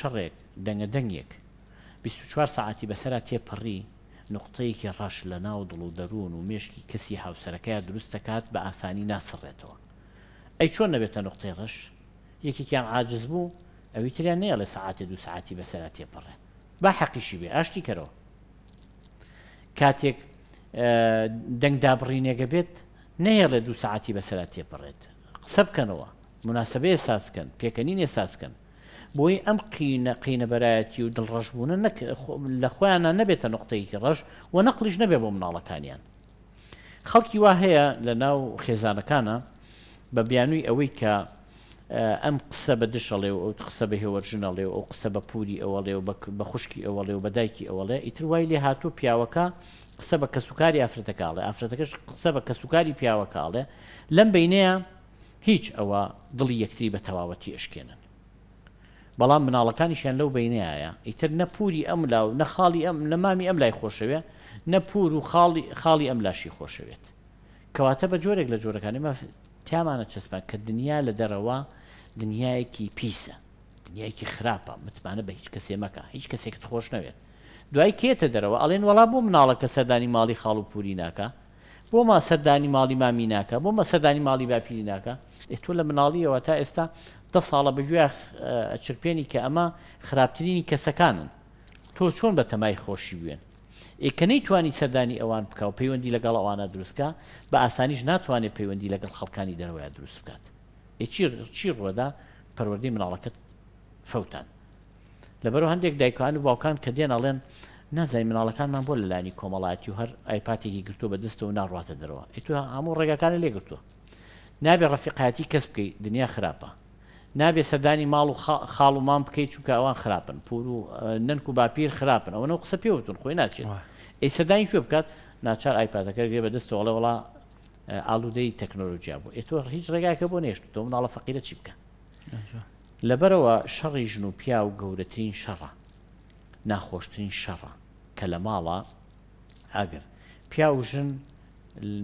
شەڕێک، دەنگە دەنگێک بیست و چوار سەعاتی بەسەرا تێپەڕی، نوقتەیەکی ڕەش لە ناو دڵ و دەروون و مێشکی کەسی هاوسەرەکەیا دروست دەکات بە ئاسانی ناسڕێتەوە. ئەی چۆن نەبێتە نوقتەی ڕەش؟ یەکێکیان عاجز بوو، ئەوی تریان نەیەڵێ سەعاتێ دوو سەعاتی بەسەرا تێپەڕێ. با حەقیشی بێ، ئاشتی کەرەوە. کاتێک دەنگ دابڕینێک ئەبێت، نەیەڵێ دوو سەعاتی بەسەرا تێپەڕێت. قسە بکەنەوە، موناسەبەێ ساز کەن، پێکەنینێ ساز کەن. بۆی ئەم قینە قینە بەرایەتی و دڵ ڕەش بوونە نەک لە خۆیانە نەبێتە نقطەیەکی ڕەش و نەقلیش نەبێ بۆ مناڵەکانیان خەڵکی وا هەیە لە ناو خێزانەکانە بە بیانووی ئەوەی کە ئەم قسە بە دشەڵێ و ئەو قسە بە هێوەرژنەڵێ و ئەو قسە بە پووری ئەوەڵێ و بە خوشکی ئەوەڵێ و بە دایکی ئەوەڵێ ئیتر وای لێ هاتوو پیاوەکە قسە بە کەسوکاری ئافرەتەکاڵێ ئافرەتەکەش قسە بە کەسوکاری پیاوەکاڵێ لەم بینەیە هیچ ئەوە دڵی یەکتری بە تەواوەتی ئەشکێنن بەڵام مناڵەکانیشیان لەو بەینەیایە ئیتر نە پوری ئەم لا و نە خاڵی ئەم نە مامی ئەم لای خۆشەوێ نە پور و خاڵی خاڵی ئەم لاشی خۆشەوێت کەواتە بە جۆرێک لە جۆرەکانی مە تیامانە چەسپان کە دنیا لە دەرەوە دنیایەکی پیسە دنیایەکی خراپە متمانە بە هیچ کەسێ مەکە هیچ کەسێکت خۆش نەوێت دوای کێتە دەرەوە ئەڵێن وەڵا بۆ مناڵەکە سەردانی ماڵی خاڵ و پوری ناکە بۆ ما سەردانی ماڵی مامی ناکا بۆ مە سەردانی ماڵی باپیری ناکا ئێ تۆ لە مناڵیەوە تا ئێستا دە ساڵە بە گوێ چرپێنی کە ئەمە خراپترینی کەسەکانن تۆ چۆن بە تەمای خۆشی بوێن ئێ کە نەیتوانی سەردانی ئەوان بکە و پەیوەندی لەگەڵ ئەوانە دروستکە بە ئاسانیش ناتوانێت پەیوەندی لەگەڵ خەڵکانی دەرەوەیان دروست بکات ئێ چی چی ڕوەدا پەروەردەی مناڵەکەت فەوتان لەبەرو هەندێک دایکان و باوکان کە دێن ئەڵێن نازانین مناڵەکانمان بۆ لەلانی کۆمەڵایەتی و هەر ئایپاتێکی گرتووە بە دەستەوە ناڕاتە دەرەوە ئیتو هەموو ڕێگاکانە لێگرتووە نابێ ڕەفیقایەتی کەس بکەی دنیا خراپە نابێ سەردانی ماڵ و خاڵ و مام بکەیت چونکە ئەوان خراپن پور و نەنک و باپیر خراپن ئەوە نەو قسە پێوتون خۆی ناچێت ئەی سەردانی کوێ بکات ناچار ئایپاتەکە گرێ بە دەستەوەڵێ وڵا ئالوودەی تەکنۆلۆژیا بوو ئێتۆ هیچ ڕێگاکە بۆ نێشت تۆ مناڵە فەقیرە چی بکە لەبەرئەوە شەڕی ژن و پیاو گەورەترین شەڕە، ناخۆشترین شەڕە کە لە ماڵە ئاگر. پیاو و ژن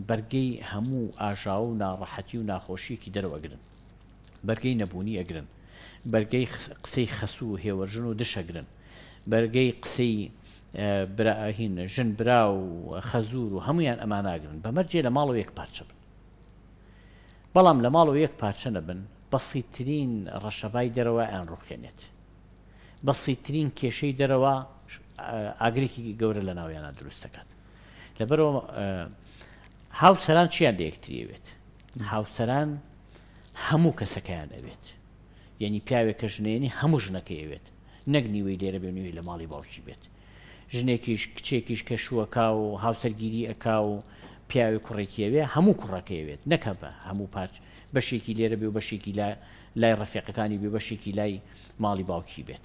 بەرگەی هەموو ئاژاوە و ناڕەحەتی و ناخۆشییەکی دەرەوە ئەگرن. بەرگەی نەبوونی ئەگرن. بەرگەی قسەی خەسوو و هێوەرژن و دش ئەگرن. بەرگەی قسەی برا هین ژن برا و خەزوور و هەموویان ئەمانە ئەگرن. بەمەرجێ لە ماڵەوە یەکپارچە بن. بەڵام لە ماڵەوە یەک پارچە نەبن، بەسیتترین ڕەشەبای دەرەوە ئەیانڕووخێنێت. بەسیتترین کێشەی دەرەوە ئاگرێکی گەورە لە ناویانا دروست دەکات. لەبەرئەوە هاوسەران چیان لە یەکتری ئەوێت؟ هاوسەران هەموو کەسەکەیان ئەوێت. یەنی پیاوێک کە ژنێنی هەموو ژنەکەی ئەوێت. نەک نیوەی لێرە بێ و نیوەی لە ماڵی باوکی بێت. ژنێکیش کچێکیش کە شووەکا و هاوسەرگیری ئەکا و پیاوێک کوڕێکی ئەوێ هەموو کوڕەکەی ئەوێت نەک هەبە هەموو پارچ بەشێکی لێرە بێ و بەشێکی لا لای ڕەفیقەکانی بێ بەشێکی لای ماڵی باوکی بێت.